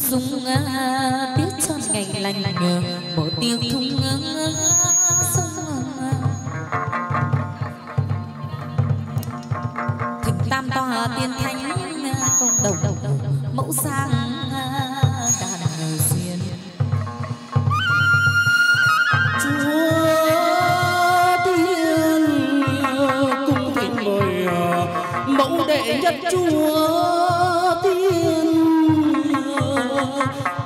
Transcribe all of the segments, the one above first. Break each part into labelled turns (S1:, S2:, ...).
S1: dung tiết tròn ngày lành một tiếng thung sông thịnh tam tòa tiên thánh công đầu mẫu sang đàn duyên.
S2: Chúa tiên cung thỉnh mời à, mẫu đệ nhất chúa.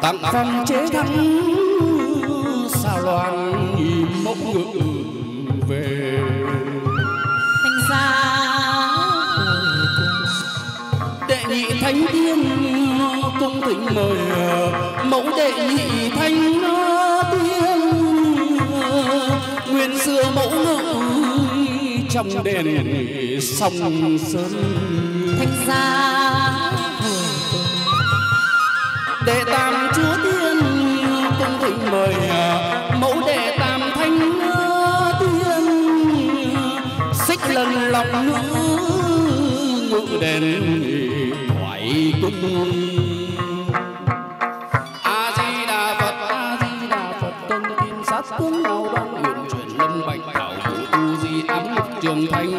S2: Tặng phong chế thắng sao loan mẫu ngự về.
S1: Thành ra
S2: đệ nhị thánh tiên cung thỉnh mời mẫu đệ nhị thánh tiên. Nguyên xưa mẫu ngự trong đền sông sơn
S1: thành ra
S2: lòng nữ ngự đền thoại cung. A di đà phật a di đà phật tân kim sát tướng nào đoan nguyện chuyển lâm bạch thảo vũ tu di ám lục trường thanh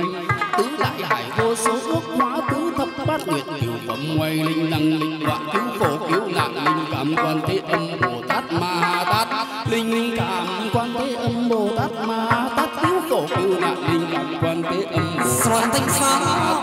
S2: tứ đại hải vô số quốc hóa tứ thập bát nguyệt cửu phẩm ngoài linh năng linh đoạn cứu khổ cứu nạn, linh cảm quan thế âm bồ tát ma tát. Linh cảm quan thế âm bồ tát ma tát, cứu khổ cứu nạn, linh cảm quan thế